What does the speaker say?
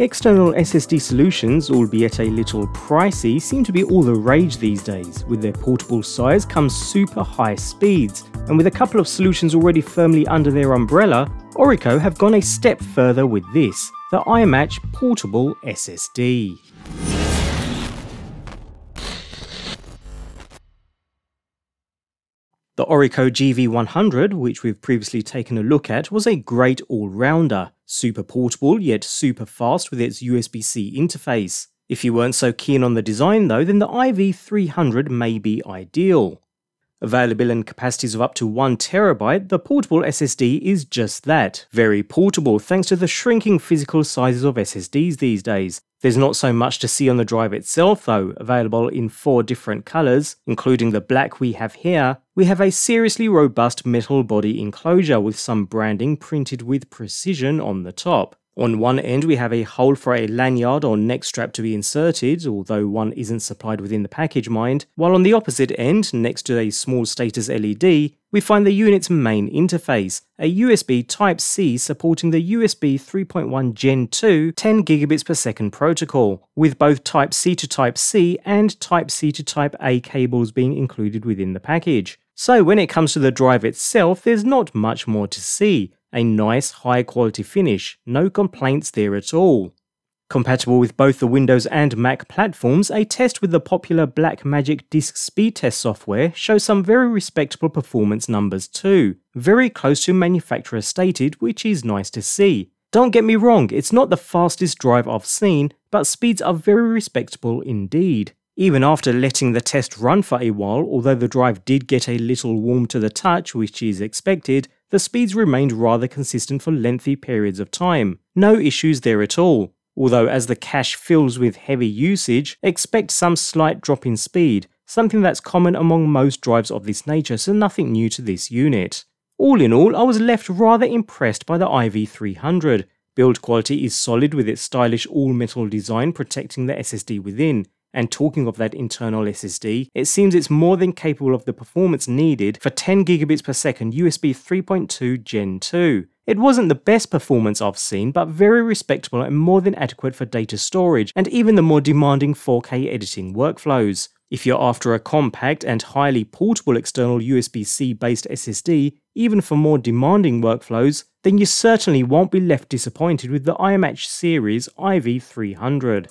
External SSD solutions, albeit a little pricey, seem to be all the rage these days. With their portable size comes super high speeds, and with a couple of solutions already firmly under their umbrella, Orico have gone a step further with this, the iMatch Portable SSD. The Orico GV100, which we've previously taken a look at, was a great all-rounder, super portable yet super fast with its USB-C interface. If you weren't so keen on the design though, then the IV300 may be ideal. Available in capacities of up to 1TB, the portable SSD is just that, very portable thanks to the shrinking physical sizes of SSDs these days. There's not so much to see on the drive itself though, available in four different colours, including the black we have here. We have a seriously robust metal body enclosure with some branding printed with precision on the top. On one end we have a hole for a lanyard or neck strap to be inserted, although one isn't supplied within the package mind, while on the opposite end, next to a small status LED, we find the unit's main interface, a USB Type-C supporting the USB 3.1 Gen 2 10 gigabits per second protocol, with both Type-C to Type-C and Type-C to Type-A cables being included within the package. So when it comes to the drive itself, there's not much more to see, a nice high quality finish, no complaints there at all. Compatible with both the Windows and Mac platforms, a test with the popular Blackmagic Disk Speed Test software shows some very respectable performance numbers too, very close to manufacturer stated, which is nice to see. Don't get me wrong, it's not the fastest drive I've seen, but speeds are very respectable indeed. Even after letting the test run for a while, although the drive did get a little warm to the touch, which is expected, the speeds remained rather consistent for lengthy periods of time. No issues there at all. Although as the cache fills with heavy usage, expect some slight drop in speed, something that's common among most drives of this nature, so nothing new to this unit. All in all, I was left rather impressed by the IV300. Build quality is solid with its stylish all-metal design protecting the SSD within, and talking of that internal SSD, it seems it's more than capable of the performance needed for 10 gigabits per second USB 3.2 Gen 2. It wasn't the best performance I've seen, but very respectable and more than adequate for data storage and even the more demanding 4K editing workflows. If you're after a compact and highly portable external USB-C based SSD, even for more demanding workflows, then you certainly won't be left disappointed with the iMatch series IV300.